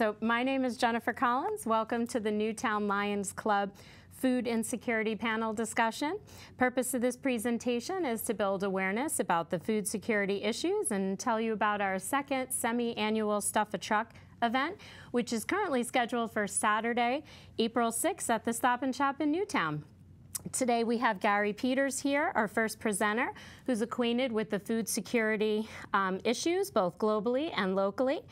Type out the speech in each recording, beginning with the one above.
So my name is Jennifer Collins. Welcome to the Newtown Lions Club Food Insecurity Panel discussion. Purpose of this presentation is to build awareness about the food security issues and tell you about our second semi-annual Stuff a Truck event, which is currently scheduled for Saturday, April 6th at the Stop and Shop in Newtown. Today we have Gary Peters here, our first presenter, who's acquainted with the food security um, issues, both globally and locally.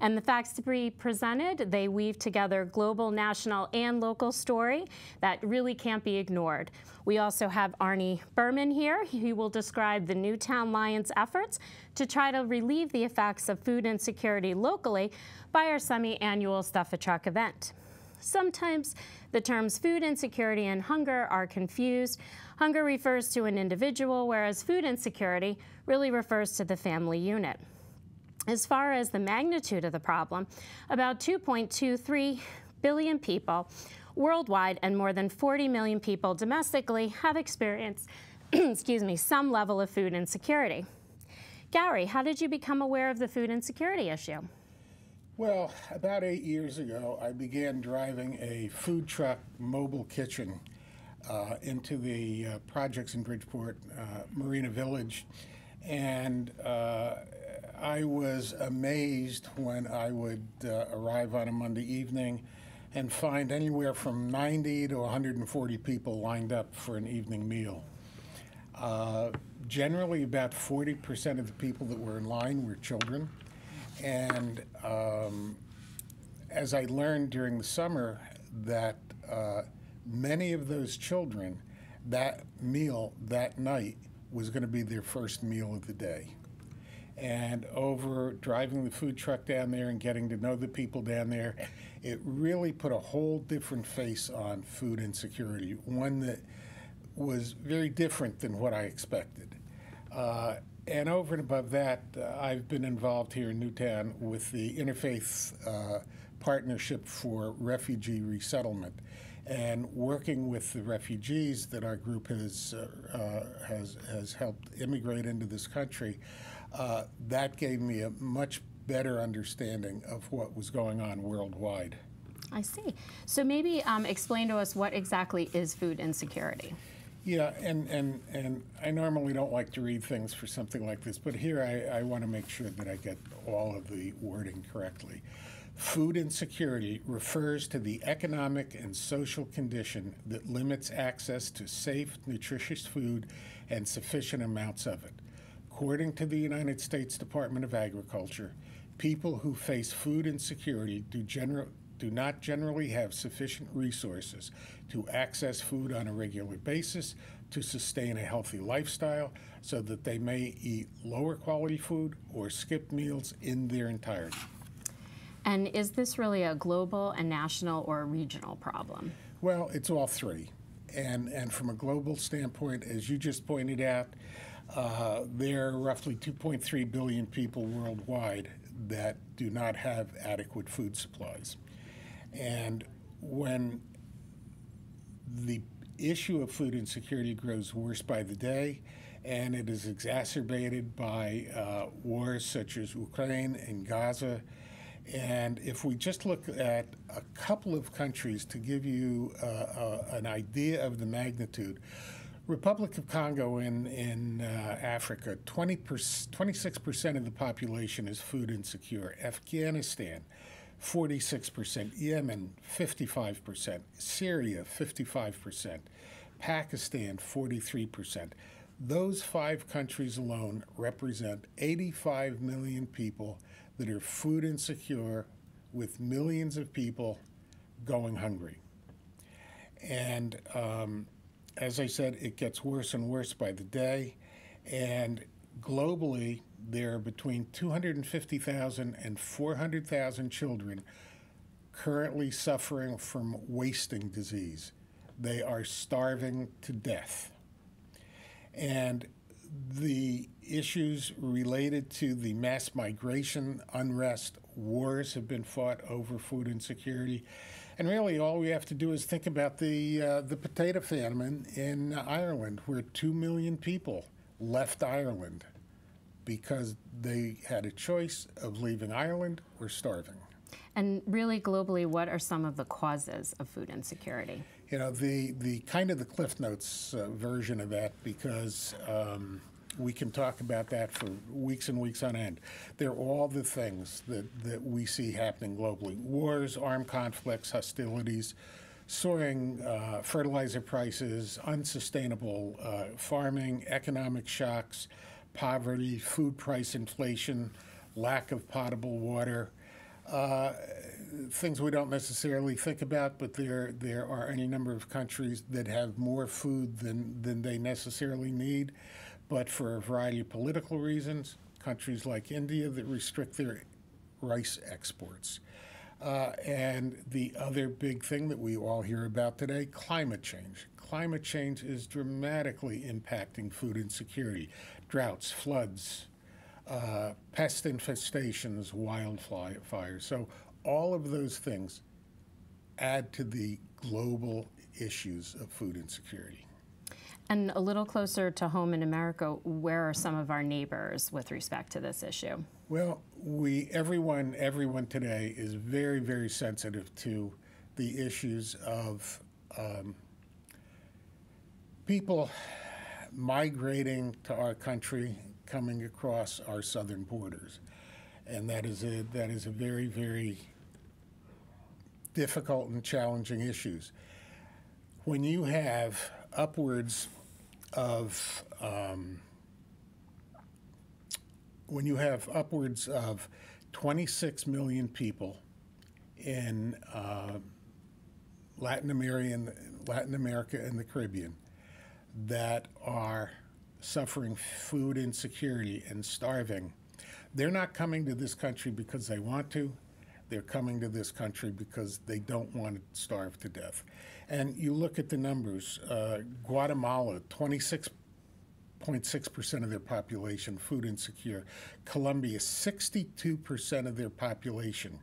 And the facts to be presented, they weave together global, national, and local story that really can't be ignored. We also have Arnie Berman here. He will describe the Newtown Lions efforts to try to relieve the effects of food insecurity locally by our semi-annual Stuff a Truck event. Sometimes the terms food insecurity and hunger are confused. Hunger refers to an individual, whereas food insecurity really refers to the family unit. As far as the magnitude of the problem, about 2.23 billion people worldwide and more than 40 million people domestically have experienced excuse me, some level of food insecurity. Gary, how did you become aware of the food insecurity issue? Well, about eight years ago, I began driving a food truck mobile kitchen uh, into the uh, projects in Bridgeport, uh, Marina Village, and uh, I was amazed when I would uh, arrive on a Monday evening and find anywhere from 90 to 140 people lined up for an evening meal. Uh, generally, about 40% of the people that were in line were children. And um, as I learned during the summer, that uh, many of those children, that meal that night was going to be their first meal of the day. And over driving the food truck down there and getting to know the people down there, it really put a whole different face on food insecurity, one that was very different than what I expected. Uh, and over and above that, uh, I've been involved here in Newtown with the Interfaith uh, Partnership for Refugee Resettlement and working with the refugees that our group has, uh, uh has, has helped immigrate into this country. Uh, that gave me a much better understanding of what was going on worldwide. I see. So maybe um, explain to us what exactly is food insecurity. Yeah, and, and, and I normally don't like to read things for something like this, but here I, I want to make sure that I get all of the wording correctly. Food insecurity refers to the economic and social condition that limits access to safe, nutritious food and sufficient amounts of it. According to the United States Department of Agriculture, people who face food insecurity do, general, do not generally have sufficient resources to access food on a regular basis to sustain a healthy lifestyle so that they may eat lower quality food or skip meals in their entirety. And is this really a global, a national, or a regional problem? Well, it's all three. And, and from a global standpoint, as you just pointed out, uh, there are roughly 2.3 billion people worldwide that do not have adequate food supplies. And when the issue of food insecurity grows worse by the day, and it is exacerbated by uh, wars such as Ukraine and Gaza. And if we just look at a couple of countries to give you uh, uh, an idea of the magnitude, Republic of Congo in, in uh, Africa, 20 26% of the population is food insecure. Afghanistan, 46%, Yemen 55%, Syria 55%, Pakistan 43%. Those five countries alone represent 85 million people that are food insecure, with millions of people going hungry. And um, as I said, it gets worse and worse by the day. And globally, there are between 250,000 and 400,000 children currently suffering from wasting disease. They are starving to death. And the issues related to the mass migration, unrest, wars have been fought over food insecurity. And really, all we have to do is think about the, uh, the potato famine in Ireland, where two million people left Ireland because they had a choice of leaving Ireland or starving. And really, globally, what are some of the causes of food insecurity? You know, the, the kind of the Cliff Notes uh, version of that, because um, we can talk about that for weeks and weeks on end. They're all the things that, that we see happening globally wars, armed conflicts, hostilities, soaring uh, fertilizer prices, unsustainable uh, farming, economic shocks, poverty, food price inflation, lack of potable water. Uh, things we don't necessarily think about, but there there are any number of countries that have more food than than they necessarily need, but for a variety of political reasons, countries like India that restrict their rice exports. Uh, and the other big thing that we all hear about today climate change. Climate change is dramatically impacting food insecurity, droughts, floods, uh, pest infestations, wildfires. So, all of those things add to the global issues of food insecurity. And a little closer to home in America, where are some of our neighbors with respect to this issue? Well, we everyone everyone today is very very sensitive to the issues of um, people migrating to our country, coming across our southern borders, and that is a that is a very very difficult and challenging issues. When you have upwards of um, when you have upwards of 26 million people in uh, Latin America, Latin America and the Caribbean that are suffering food insecurity and starving, they're not coming to this country because they want to. They're coming to this country because they don't want to starve to death. And you look at the numbers uh, Guatemala, 26.6% of their population food insecure. Colombia, 62% of their population.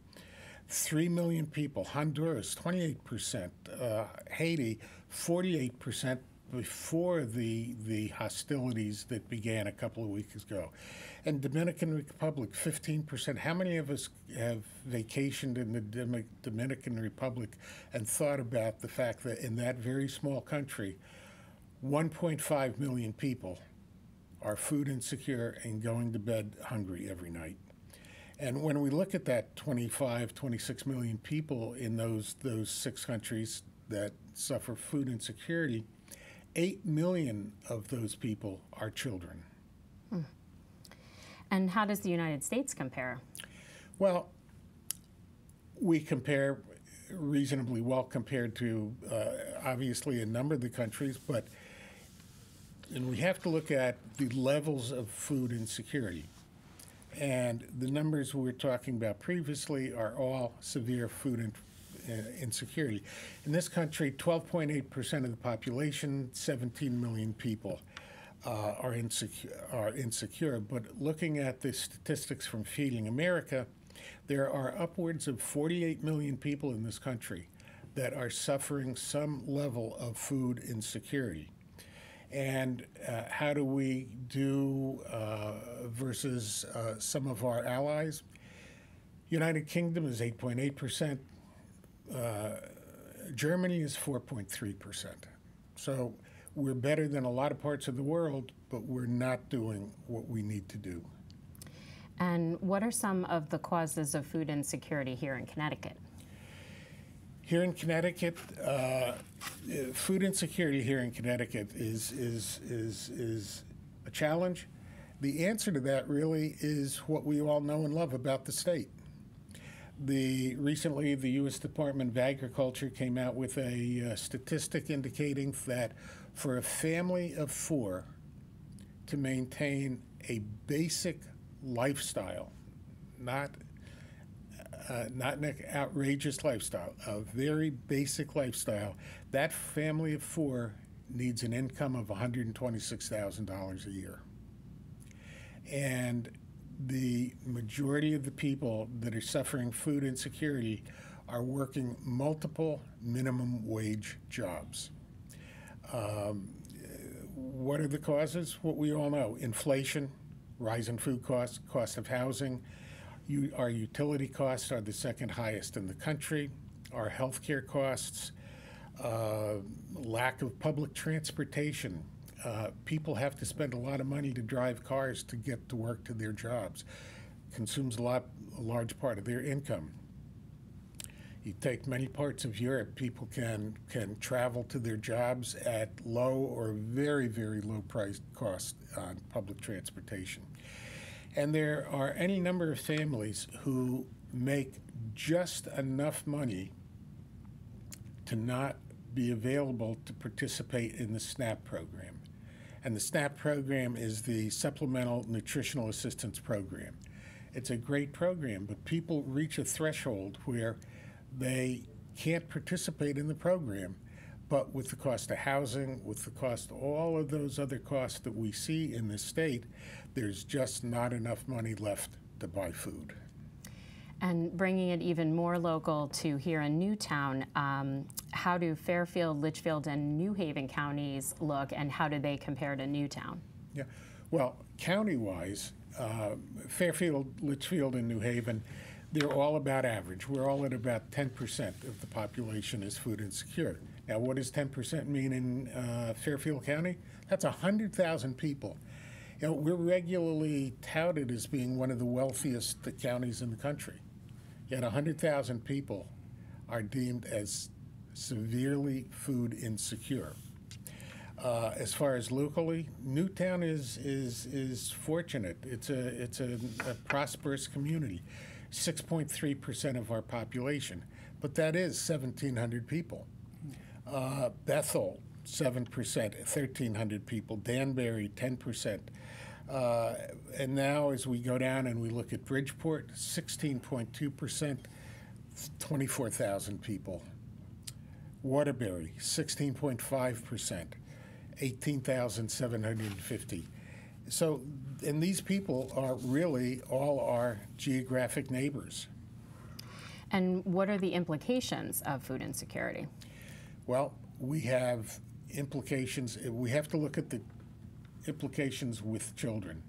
3 million people. Honduras, 28%. Uh, Haiti, 48% before the the hostilities that began a couple of weeks ago. And Dominican Republic, 15%. How many of us have vacationed in the Dominican Republic and thought about the fact that in that very small country, 1.5 million people are food insecure and going to bed hungry every night? And when we look at that 25, 26 million people in those those six countries that suffer food insecurity, 8 million of those people are children. Hmm. And how does the United States compare? Well, we compare reasonably well compared to uh, obviously a number of the countries, but and we have to look at the levels of food insecurity. And the numbers we were talking about previously are all severe food in, uh, insecurity. In this country, 12.8% of the population, 17 million people, uh, are, insecure, are insecure. But looking at the statistics from Feeding America, there are upwards of 48 million people in this country that are suffering some level of food insecurity. And uh, how do we do uh, versus uh, some of our allies? United Kingdom is 8.8 percent. Uh, Germany is 4.3%. So we're better than a lot of parts of the world, but we're not doing what we need to do. And what are some of the causes of food insecurity here in Connecticut? Here in Connecticut, uh, food insecurity here in Connecticut is, is, is, is a challenge. The answer to that really is what we all know and love about the state the recently the U.S. Department of Agriculture came out with a uh, statistic indicating that for a family of four to maintain a basic lifestyle, not uh, not an outrageous lifestyle, a very basic lifestyle, that family of four needs an income of $126,000 a year. And the majority of the people that are suffering food insecurity are working multiple minimum wage jobs. Um, what are the causes? What we all know inflation, rise in food costs, cost of housing, You, our utility costs are the second highest in the country. Our healthcare costs, uh, lack of public transportation. Uh, people have to spend a lot of money to drive cars to get to work to their jobs. Consumes a lot, a large part of their income. You take many parts of Europe, people can can travel to their jobs at low or very very low price cost on public transportation. And there are any number of families who make just enough money to not be available to participate in the SNAP program. And the SNAP program is the Supplemental Nutritional Assistance Program. It's a great program, but people reach a threshold where they can't participate in the program. But with the cost of housing, with the cost of all of those other costs that we see in the state, there's just not enough money left to buy food. And bringing it even more local to here in Newtown, um, how do Fairfield, Litchfield, and New Haven counties look, and how do they compare to Newtown? Yeah, well, county-wise, uh, Fairfield, Litchfield, and New Haven, they're all about average. We're all at about 10% of the population is food insecure. Now, what does 10% mean in uh, Fairfield County? That's 100,000 people. You know, we're regularly touted as being one of the wealthiest counties in the country. Yet 100,000 people are deemed as severely food insecure. Uh, as far as locally, Newtown is is is fortunate. It's a it's a, a prosperous community. 6.3 percent of our population, but that is 1,700 people. Uh, Bethel, 7 percent, 1,300 people. Danbury, 10 percent. Uh, and now, as we go down and we look at Bridgeport, 16.2 percent, 24,000 people. Waterbury, 16.5 percent, 18,750. So, and these people are really all our geographic neighbors. And what are the implications of food insecurity? Well, we have implications. We have to look at the implications with children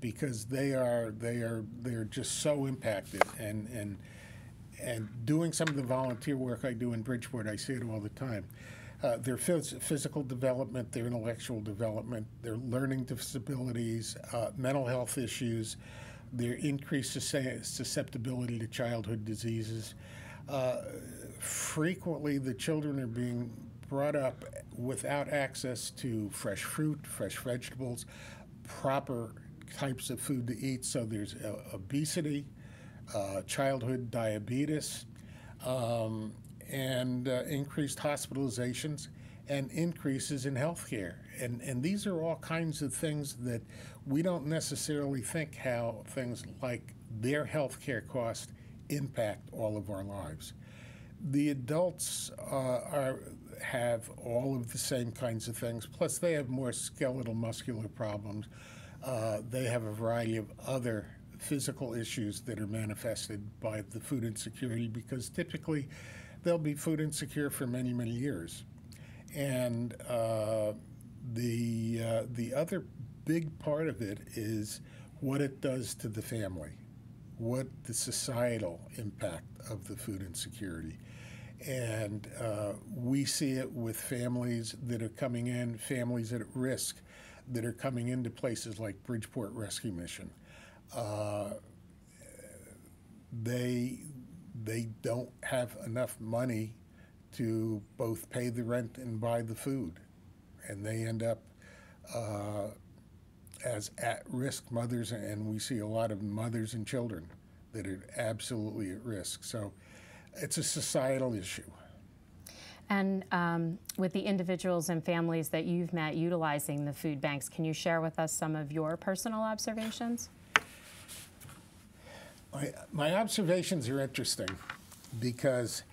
because they are they are they're just so impacted and and and doing some of the volunteer work I do in Bridgeport, I see it all the time. Uh, their phys- physical development, their intellectual development, their learning disabilities, uh, mental health issues, their increased sus- susceptibility to childhood diseases. Uh, frequently, the children are being brought up without access to fresh fruit, fresh vegetables, proper types of food to eat. So there's uh, obesity, uh, childhood diabetes, um, and uh, increased hospitalizations and increases in health care. And, and these are all kinds of things that we don't necessarily think how things like their health care costs impact all of our lives. The adults uh, are, have all of the same kinds of things, plus, they have more skeletal muscular problems. Uh, they have a variety of other physical issues that are manifested by the food insecurity because typically they'll be food insecure for many, many years. And uh, the, uh, the other big part of it is what it does to the family, what the societal impact of the food insecurity. And uh, we see it with families that are coming in, families at risk that are coming into places like Bridgeport Rescue Mission. Uh, they they don't have enough money to both pay the rent and buy the food, and they end up uh, as at-risk mothers, and we see a lot of mothers and children that are absolutely at risk. So it's a societal issue. And um, with the individuals and families that you've met utilizing the food banks, can you share with us some of your personal observations? My, my observations are interesting because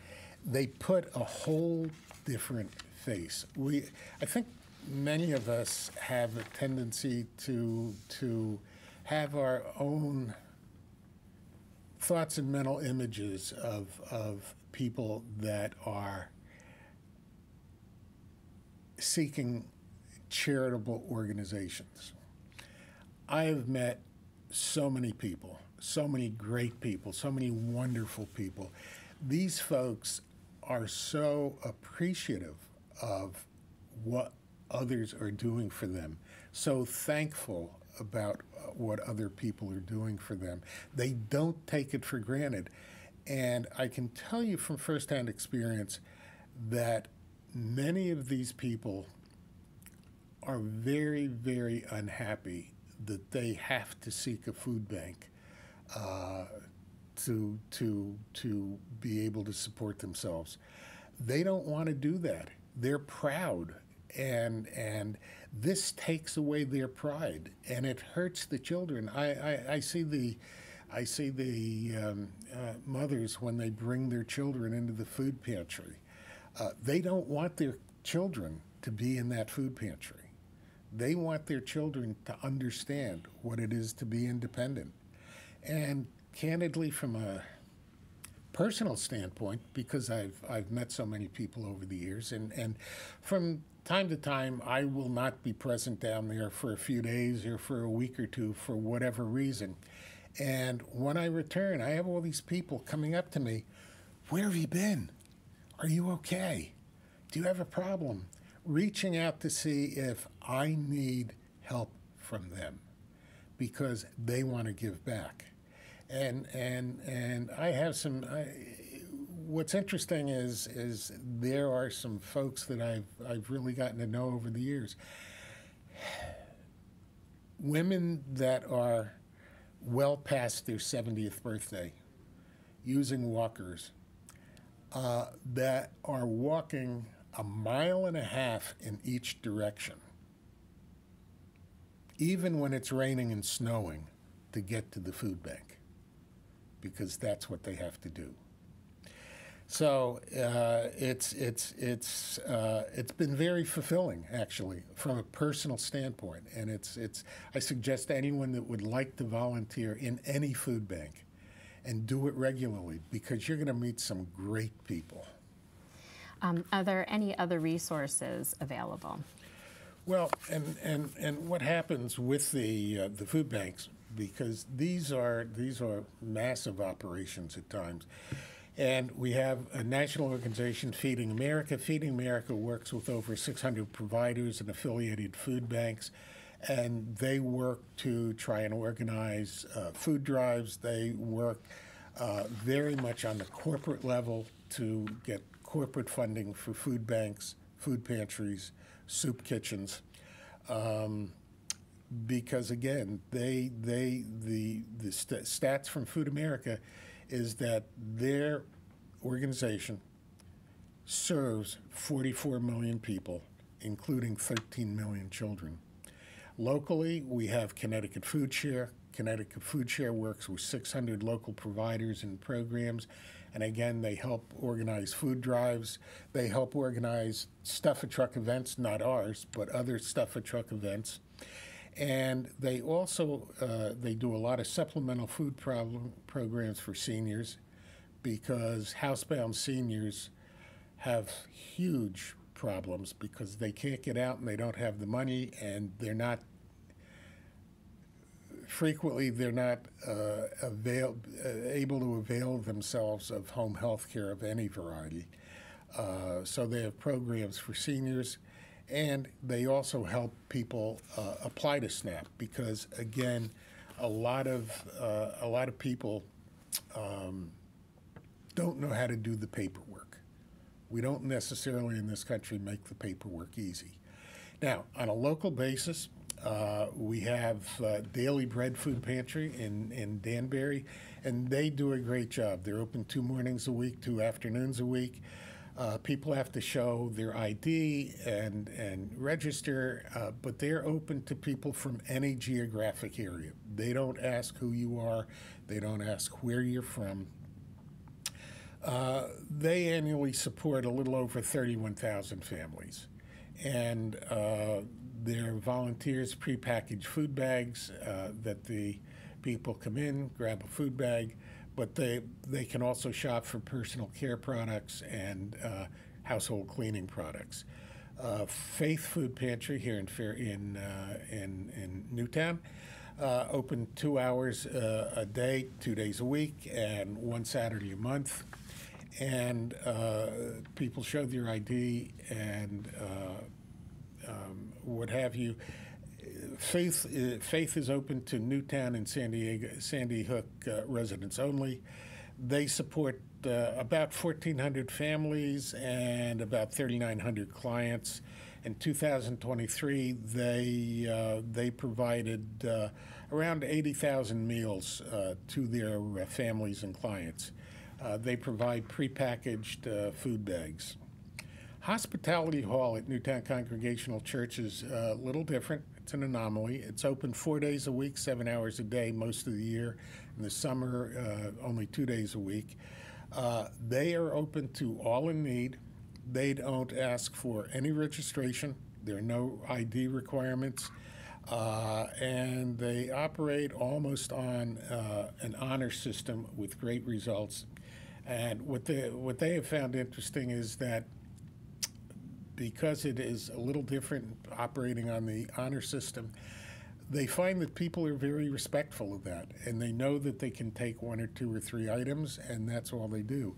they put a whole different face. We, I think many of us have a tendency to, to have our own thoughts and mental images of, of people that are seeking charitable organizations. I have met so many people, so many great people, so many wonderful people. These folks are so appreciative of what others are doing for them, so thankful about uh, what other people are doing for them. They don't take it for granted. And I can tell you from firsthand experience that many of these people are very, very unhappy that they have to seek a food bank uh, to to to be able to support themselves. They don't want to do that. They're proud, and and this takes away their pride, and it hurts the children. I I, I see the. I see the um, uh, mothers when they bring their children into the food pantry. Uh, they don't want their children to be in that food pantry. They want their children to understand what it is to be independent. And candidly, from a personal standpoint, because I've, I've met so many people over the years, and, and from time to time, I will not be present down there for a few days or for a week or two for whatever reason. And when I return, I have all these people coming up to me Where have you been? Are you okay? Do you have a problem? Reaching out to see if I need help from them because they want to give back. And and and I have some. I, what's interesting is is there are some folks that I've I've really gotten to know over the years. Women that are well past their 70th birthday, using walkers, uh, that are walking a mile and a half in each direction even when it's raining and snowing, to get to the food bank because that's what they have to do. So uh, it's it's it's uh, it's been very fulfilling actually from a personal standpoint, and it's it's I suggest anyone that would like to volunteer in any food bank and do it regularly because you're going to meet some great people. Um, are there any other resources available? Well, and, and, and what happens with the uh, the food banks because these are these are massive operations at times. And we have a national organization, Feeding America. Feeding America works with over 600 providers and affiliated food banks, and they work to try and organize uh, food drives. They work uh, very much on the corporate level to get corporate funding for food banks, food pantries, soup kitchens. Um, because again, they they the the st- stats from Food America is that their organization serves 44 million people, including 13 million children. Locally, we have Connecticut Food Share. Connecticut Food Share works with 600 local providers and programs and again, they help organize food drives. They help organize stuff a truck events, not ours, but other stuff a truck events. And they also uh, they do a lot of supplemental food problem programs for seniors because housebound seniors have huge problems because they can't get out and they don't have the money and they're not frequently they're not uh, avail, uh, able to avail themselves of home health care of any variety. Uh, so they have programs for seniors, and they also help people uh, apply to SNAP because, again, a lot of uh, a lot of people um, don't know how to do the paperwork. We don't necessarily in this country make the paperwork easy. Now, on a local basis, uh, we have uh, Daily Bread Food Pantry in, in Danbury, and they do a great job. They're open two mornings a week, two afternoons a week. Uh, people have to show their ID and, and register, uh, but they're open to people from any geographic area. They don't ask who you are, they don't ask where you're from. Uh, they annually support a little over 31,000 families. And uh, they're volunteers prepackaged food bags uh, that the people come in, grab a food bag, but they they can also shop for personal care products and uh, household cleaning products. Uh, Faith Food Pantry here in Fair, in, uh, in in Newtown. uh, open two hours uh, a day, two days a week, and one Saturday a month. And uh, people showed their ID and uh, um, what have you. Faith, uh, Faith is open to Newtown and San Diego, Sandy Hook uh, residents only. They support uh, about 1,400 families and about 3,900 clients. In 2023, they uh, they provided around 80,000 meals to their families and clients. Uh, they provide prepackaged uh, food bags. Hospitality Hall at Newtown Congregational Church is a little different. It's an anomaly. It's open four days a week, seven hours a day most of the year. In the summer, uh, only two days a week. Uh, they are open to all in need. They don't ask for any registration. There are no ID requirements. Uh, and they operate almost on uh, an honor system with great results. And what they, what they have found interesting is that because it is a little different operating on the honor system, they find that people are very respectful of that, and they know that they can take one or two or three items, and that's all they do.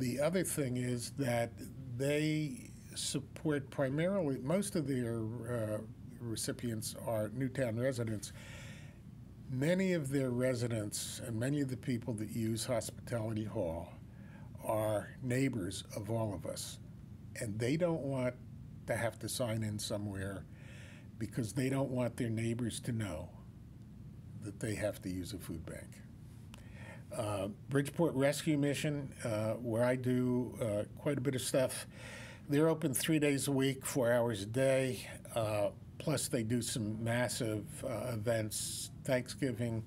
The other thing is that they support primarily, most of their uh, recipients are Newtown residents. Many of their residents and many of the people that use Hospitality Hall are neighbors of all of us and they don't want to have to sign in somewhere because they don't want their neighbors to know that they have to use a food bank. Uh, Bridgeport Rescue Mission, uh, where I do uh, quite a bit of stuff, they're open three days a week, four hours a day. Uh, plus, they do some massive uh, events, Thanksgiving,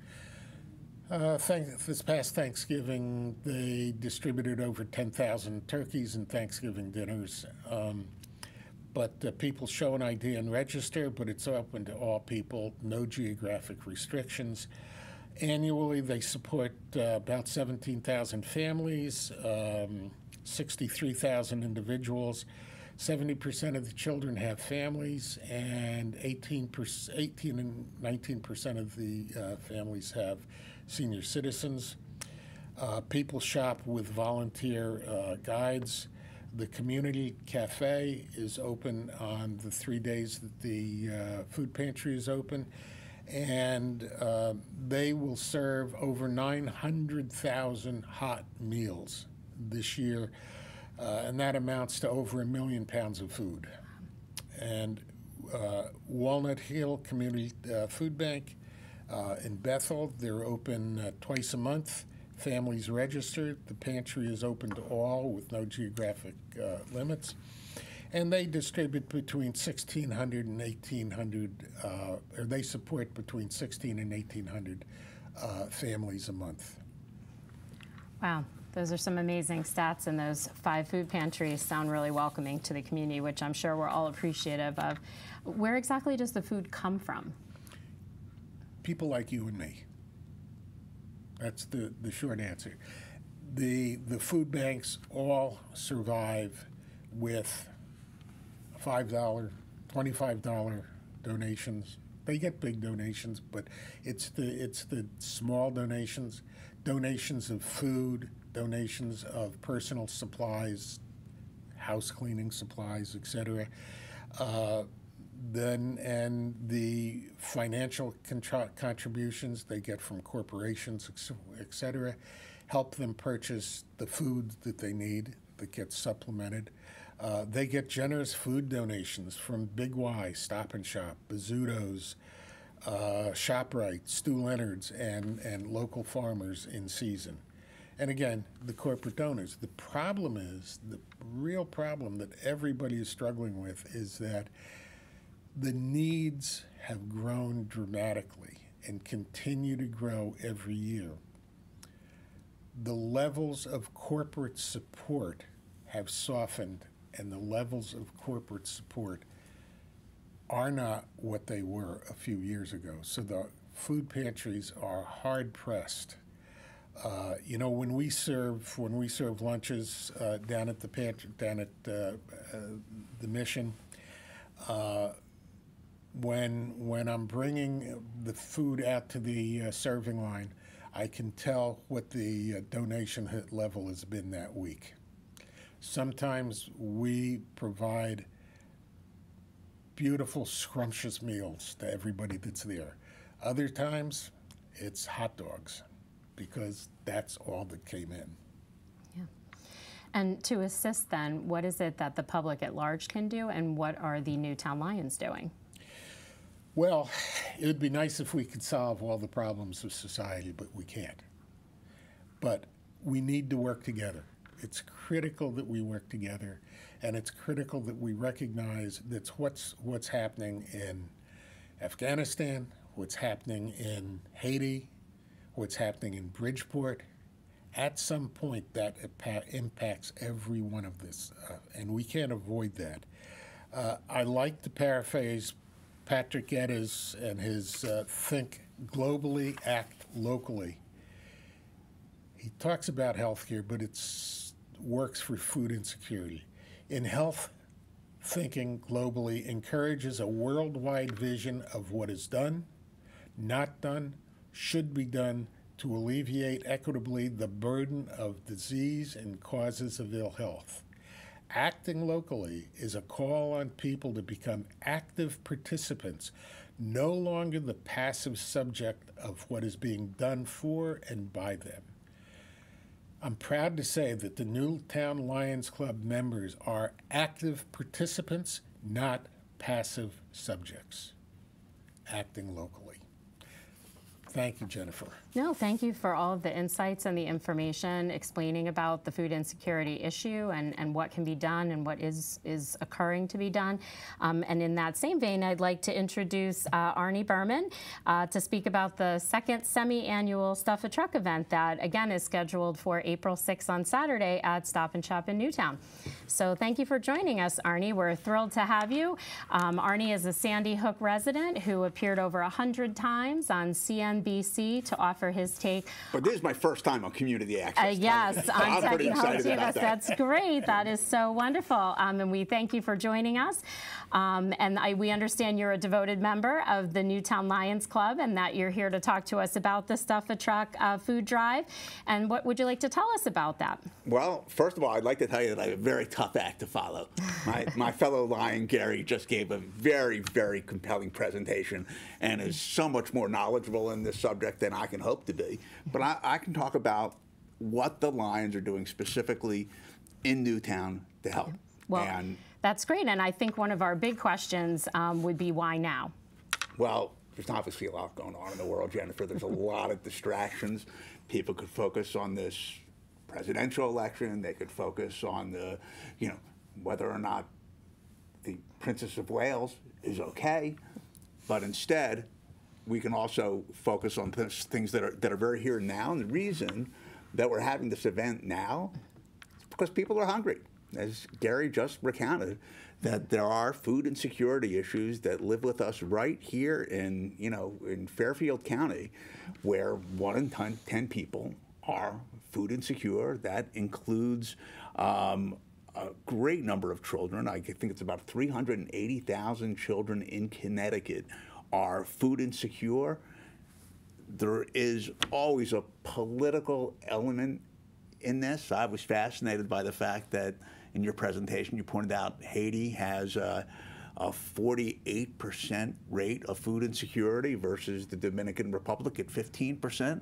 uh, this past Thanksgiving, they distributed over 10,000 turkeys and Thanksgiving dinners. Um, but uh, people show an ID and register, but it's open to all people, no geographic restrictions. Annually, they support uh, about 17,000 families, um, 63,000 individuals. 70% of the children have families, and 18, 18 and 19% of the uh, families have senior citizens. Uh, people shop with volunteer uh, guides. The community cafe is open on the three days that the uh, food pantry is open, and uh, they will serve over 900,000 hot meals this year, uh, and that amounts to over a million pounds of food. And uh, Walnut Hill Community Food Bank uh, in Bethel, they're open uh, twice a month. Families register. The pantry is open to all with no geographic uh, limits. And they distribute between 1,600 and 1,800, uh, or they support between 16 and 1,800 uh, families a month. Wow. Those are some amazing stats, and those five food pantries sound really welcoming to the community, which I'm sure we're all appreciative of. Where exactly does the food come from? People like you and me. That's the, the short answer. The, the food banks all survive with $5, $25 donations. They get big donations, but it's the, it's the small donations, donations of food, donations of personal supplies, house cleaning supplies, etc. Uh, then and the financial contributions they get from corporations, et cetera, help them purchase the food that they need that gets supplemented. Uh, they get generous food donations from Big Y, Stop and Shop, Bozzuto's, uh, ShopRite, Stew Leonard's, and, and local farmers in season. And again, the corporate donors. The problem is, the real problem that everybody is struggling with is that the needs have grown dramatically and continue to grow every year. The levels of corporate support have softened, and the levels of corporate support are not what they were a few years ago. So the food pantries are hard pressed. Uh, you know, when we serve when we serve lunches uh, down at the pantry, down at uh, uh the mission, uh, when when I'm bringing the food out to the uh, serving line, I can tell what the uh, donation level has been that week. Sometimes we provide beautiful, scrumptious meals to everybody that's there. Other times, it's hot dogs because that's all that came in. Yeah. And to assist then, what is it that the public at large can do and what are the Newtown Lions doing? Well, it would be nice if we could solve all the problems of society, but we can't. But we need to work together. It's critical that we work together, and it's critical that we recognize that's what's what's happening in Afghanistan, what's happening in Haiti, what's happening in Bridgeport. At some point, that impacts every one of this, uh, and we can't avoid that. Uh, I like to paraphrase Patrick Geddes and his uh, Think Globally, Act Locally. He talks about healthcare, but it works for food insecurity. In health, thinking globally encourages a worldwide vision of what is done, not done, should be done to alleviate equitably the burden of disease and causes of ill health. Acting locally is a call on people to become active participants, no longer the passive subject of what is being done for and by them. I'm proud to say that the Newtown Lions Club members are active participants, not passive subjects, acting locally. Thank you, Jennifer. No, thank you for all of the insights and the information explaining about the food insecurity issue and, and what can be done and what is, is occurring to be done. Um, and in that same vein, I'd like to introduce uh, Arnie Berman uh, to speak about the second semi-annual Stuff a Truck event that, again, is scheduled for April 6th on Saturday at Stop and Shop in Newtown. So thank you for joining us, Arnie. We're thrilled to have you. Um, Arnie is a Sandy Hook resident who appeared over 100 times on NBC to offer his take. But this is my first time on Community Access. Uh, yes, on Technology. That. That's great. That is so wonderful. Um, and we thank you for joining us. Um, and I, we understand you're a devoted member of the Newtown Lions Club and that you're here to talk to us about the Stuff a Truck uh, food drive. And what would you like to tell us about that? Well, first of all, I'd like to tell you that I have a very tough act to follow. My, my fellow lion, Gary, just gave a very, very compelling presentation and is so much more knowledgeable in this subject than I can hope to be. But I, I can talk about what the Lions are doing specifically in Newtown to help. Well, and that's great. And I think one of our big questions um, would be why now? Well, there's obviously a lot going on in the world, Jennifer. There's a lot of distractions. People could focus on this presidential election. They could focus on the, you know, whether or not the Princess of Wales is okay. But instead, we can also focus on th things that are that are very here now. And the reason that we're having this event now is because people are hungry as Gary just recounted, that there are food insecurity issues that live with us right here in, you know, in Fairfield County, where one in ten, 10 people are food insecure. That includes um, a great number of children. I think it's about 380,000 children in Connecticut are food insecure. There is always a political element in this. I was fascinated by the fact that in your presentation, you pointed out Haiti has a, a 48% rate of food insecurity versus the Dominican Republic at 15%.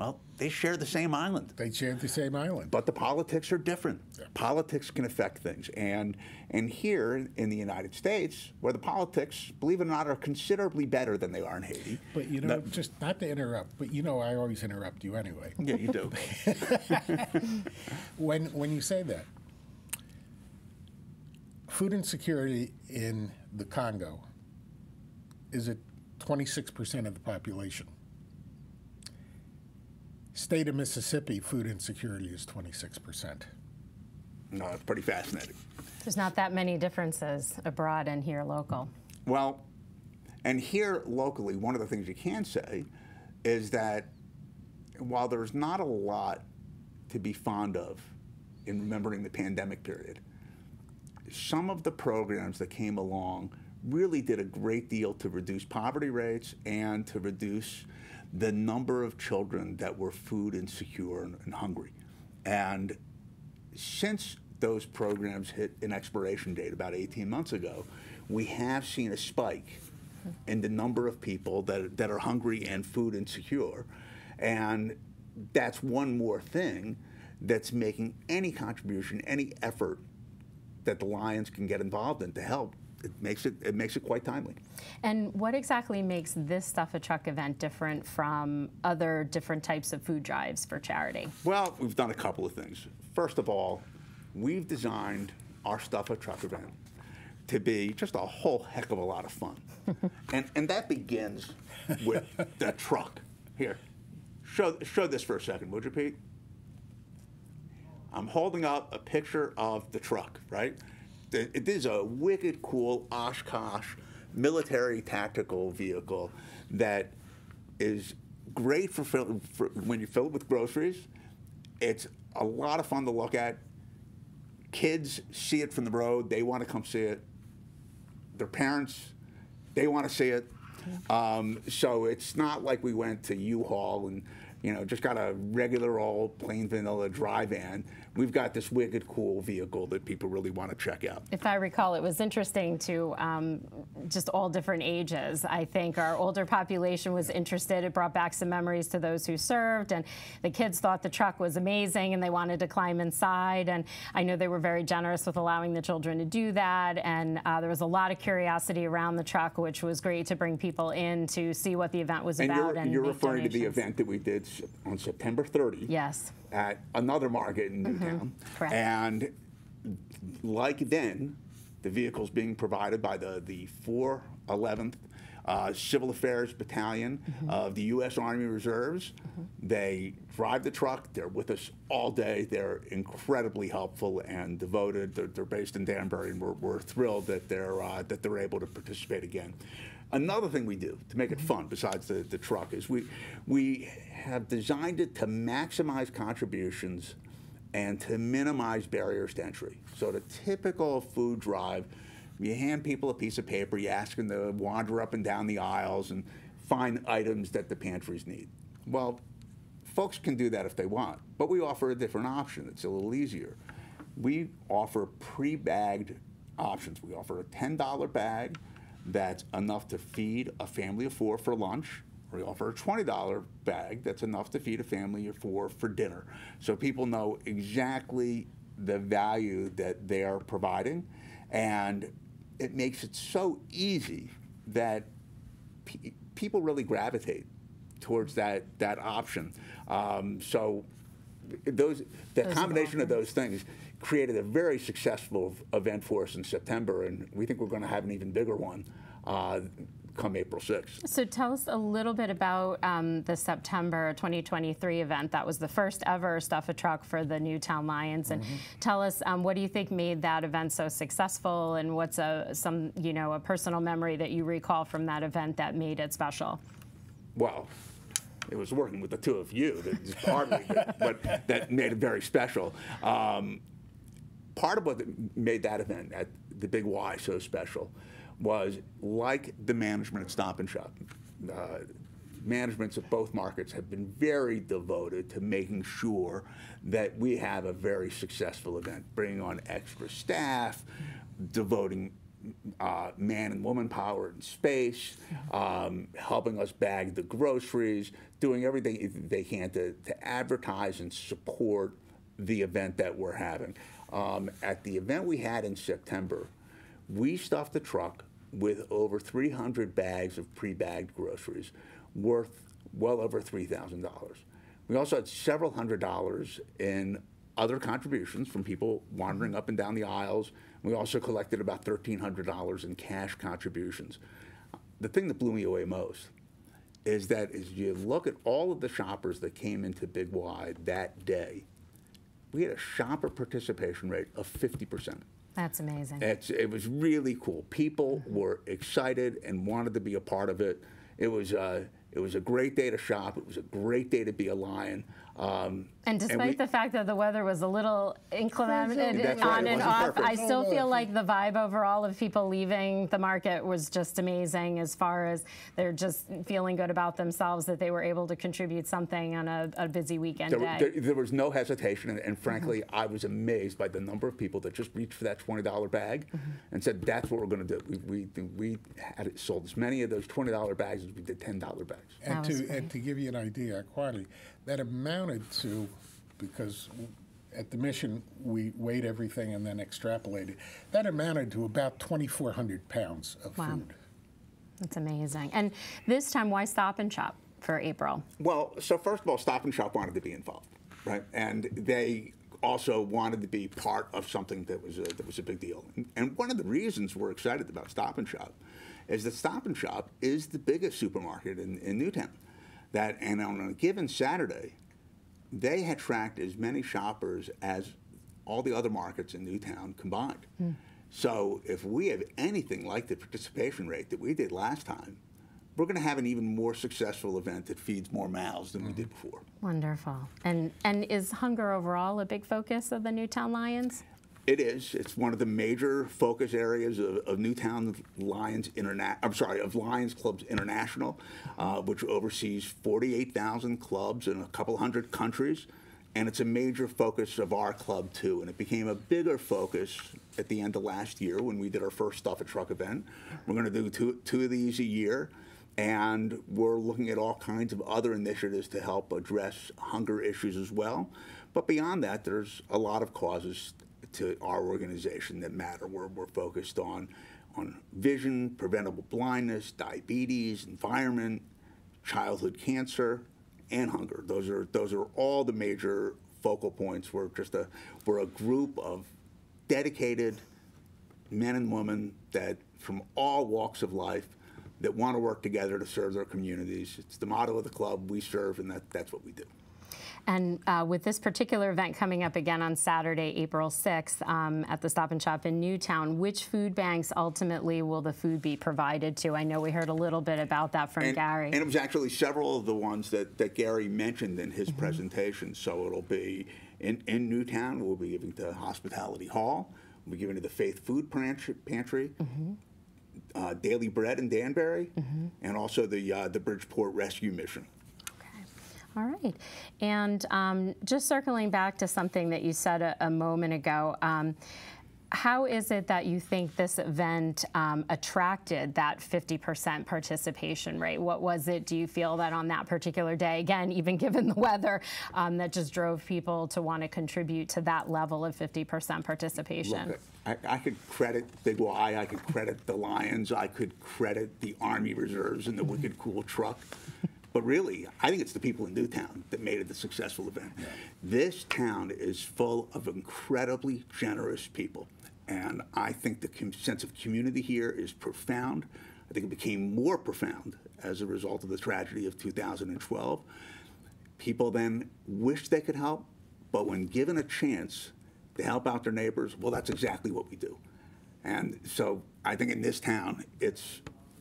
Well, they share the same island. They share the same island. But the politics are different. Yeah. Politics can affect things. And and here in the United States, where the politics, believe it or not, are considerably better than they are in Haiti. But you know, that, just not to interrupt, but you know I always interrupt you anyway. Yeah, you do. when when you say that, food insecurity in the Congo is at 26% of the population. State of Mississippi, food insecurity is 26%. No, it's pretty fascinating. There's not that many differences abroad and here local. Well, and here locally, one of the things you can say is that while there's not a lot to be fond of in remembering the pandemic period, some of the programs that came along really did a great deal to reduce poverty rates and to reduce the number of children that were food insecure and, and hungry. And since those programs hit an expiration date about 18 months ago, we have seen a spike in the number of people that, that are hungry and food insecure. And that's one more thing that's making any contribution, any effort that the Lions can get involved in to help. It makes it it makes it quite timely. And what exactly makes this Stuff a Truck event different from other different types of food drives for charity? Well, we've done a couple of things. First of all, we've designed our Stuff a Truck event to be just a whole heck of a lot of fun. and, and that begins with the truck. Here, show, show this for a second, would you, Pete? I'm holding up a picture of the truck, right? It is a wicked cool Oshkosh military tactical vehicle that is great for, fill, for when you fill it with groceries. It's a lot of fun to look at. Kids see it from the road, they want to come see it their parents, they want to see it. Um, so it's not like we went to U-Haul and you know just got a regular old plain vanilla dry van we've got this wicked cool vehicle that people really want to check out. If I recall, it was interesting to um, just all different ages. I think our older population was interested. It brought back some memories to those who served, and the kids thought the truck was amazing and they wanted to climb inside. And I know they were very generous with allowing the children to do that. And uh, there was a lot of curiosity around the truck, which was great to bring people in to see what the event was and about. You're, and you're referring donations. to the event that we did on September 30. Yes at another market in Newtown. Correct. And like then, the vehicles being provided by the, the 411th uh, Civil Affairs Battalion mm-hmm. of the U.S. Army Reserves. Mm-hmm. They drive the truck. They're with us all day. They're incredibly helpful and devoted. They're, they're based in Danbury, and we're, we're thrilled that they're uh, that they're able to participate again. Another thing we do to make it mm-hmm. fun, besides the, the truck, is we we have designed it to maximize contributions and to minimize barriers to entry. So the typical food drive, you hand people a piece of paper, you ask them to wander up and down the aisles and find items that the pantries need. Well, folks can do that if they want, but we offer a different option. It's a little easier. We offer pre-bagged options. We offer a $10 bag that's enough to feed a family of four for lunch. We offer a $20 bag that's enough to feed a family of four for dinner. So people know exactly the value that they're providing. And it makes it so easy that pe people really gravitate towards that, that option. Um, so those, the those combination of those things created a very successful event for us in September, and we think we're going to have an even bigger one uh, come April 6th. So tell us a little bit about um, the September 2023 event. That was the first ever Stuff a Truck for the Newtown Lions. And mm -hmm. tell us, um, what do you think made that event so successful? And what's a, some, you know, a personal memory that you recall from that event that made it special? Well, it was working with the two of you that partly, but that made it very special. Um, part of what made that event at the Big Y so special was like the management at Stop and Shop. Uh, managements of both markets have been very devoted to making sure that we have a very successful event, bringing on extra staff, devoting uh, man and woman power and space, um, helping us bag the groceries, doing everything they can to, to advertise and support the event that we're having. Um, at the event we had in September, we stuffed the truck with over 300 bags of pre-bagged groceries worth well over $3,000. We also had several hundred dollars in other contributions from people wandering up and down the aisles. We also collected about $1,300 in cash contributions. The thing that blew me away most is that as you look at all of the shoppers that came into Big Y that day, we had a shopper participation rate of 50%. That's amazing. It's, it was really cool. People were excited and wanted to be a part of it. It was, uh, it was a great day to shop. It was a great day to be a lion. Um, And despite we- the fact that the weather was a little inclement and on and off, perfect. I still feel like the vibe overall of people leaving the market was just amazing as far as they're just feeling good about themselves that they were able to contribute something on a, a busy weekend There, day. there, there was no hesitation, and, and frankly, I was amazed by the number of people that just reached for that twenty dollar bag and said, "That's what we're going to do." We, we we had sold as many of those twenty dollar bags as we did ten dollar bags. And That to, and to give you an idea of quantity, that amounted to, because at the mission, we weighed everything and then extrapolated, that amounted to about 2,400 pounds of Wow. food. That's amazing. And this time, why Stop and Shop for April? Well, so first of all, Stop and Shop wanted to be involved, right? And they also wanted to be part of something that was a, that was a big deal. And, and one of the reasons we're excited about Stop and Shop is that Stop and Shop is the biggest supermarket in, in Newtown. That and on a given Saturday, they had tracked as many shoppers as all the other markets in Newtown combined. Hmm. So if we have anything like the participation rate that we did last time, we're going to have an even more successful event that feeds more mouths than we hmm. did before. Wonderful. And and is hunger overall a big focus of the Newtown Lions? It is. It's one of the major focus areas of, of Newtown Lions Interna- I'm sorry, of Lions Clubs International, uh, which oversees 48,000 clubs in a couple hundred countries. And it's a major focus of our club, too. And it became a bigger focus at the end of last year when we did our first Stuff a Truck event. We're going to do two, two of these a year. And we're looking at all kinds of other initiatives to help address hunger issues as well. But beyond that, there's a lot of causes to our organization that matter. We're, we're focused on, on vision, preventable blindness, diabetes, environment, childhood cancer, and hunger. Those are, those are all the major focal points. We're just a, we're a group of dedicated men and women that from all walks of life that want to work together to serve their communities. It's the motto of the club. We serve, and that, that's what we do. And uh, with this particular event coming up again on Saturday, April 6th, um, at the Stop and Shop in Newtown, which food banks ultimately will the food be provided to? I know we heard a little bit about that from and, Gary. And it was actually several of the ones that, that Gary mentioned in his presentation. So it'll be in, in Newtown, we'll be giving to Hospitality Hall, we'll be giving to the Faith Food Pantry, pantry uh, Daily Bread in Danbury, and also the, uh, the Bridgeport Rescue Mission. All right. And um, just circling back to something that you said a, a moment ago, um, how is it that you think this event um, attracted that 50% participation rate? What was it, do you feel that on that particular day, again, even given the weather, um, that just drove people to want to contribute to that level of 50% participation? Look, I, I could credit Big Y, I could credit the Lions, I could credit the Army Reserves and the Wicked Cool Truck. But really, I think it's the people in Newtown that made it a successful event. This town is full of incredibly generous people. And I think the com- sense of community here is profound. I think it became more profound as a result of the tragedy of 2012. People then wish they could help, but when given a chance to help out their neighbors, well, that's exactly what we do. And so I think in this town, it's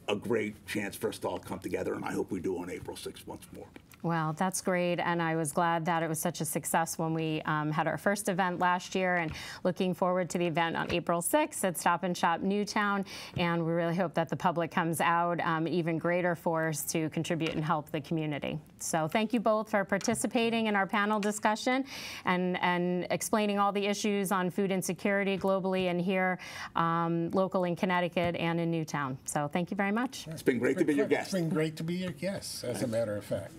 a great chance for us to all come together, and I hope we do on April 6th once more. Well, that's great, and I was glad that it was such a success when we um, had our first event last year, and looking forward to the event on April 6th at Stop and Shop Newtown, and we really hope that the public comes out um, even greater force to contribute and help the community. So thank you both for participating in our panel discussion and, and explaining all the issues on food insecurity globally and here um, local in Connecticut and in Newtown. So thank you very much. It's been great to be your guest. It's been great to be your guest, as a matter of fact.